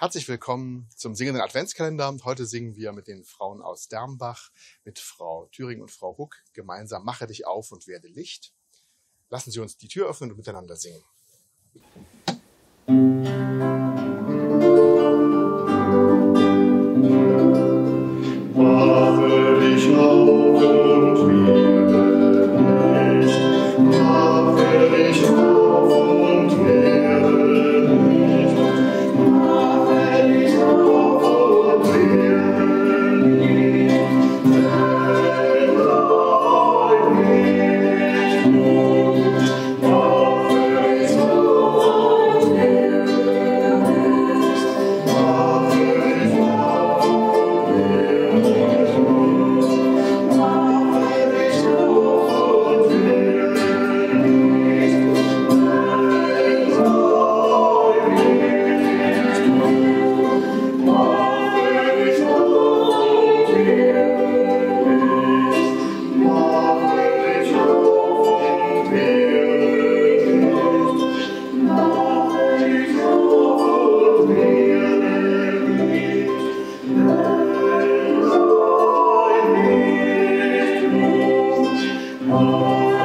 Herzlich willkommen zum singenden Adventskalender. Heute singen wir mit den Frauen aus Dermbach, mit Frau Thüring und Frau Huck gemeinsam Mache dich auf und werde Licht. Lassen Sie uns die Tür öffnen und miteinander singen. Mache dich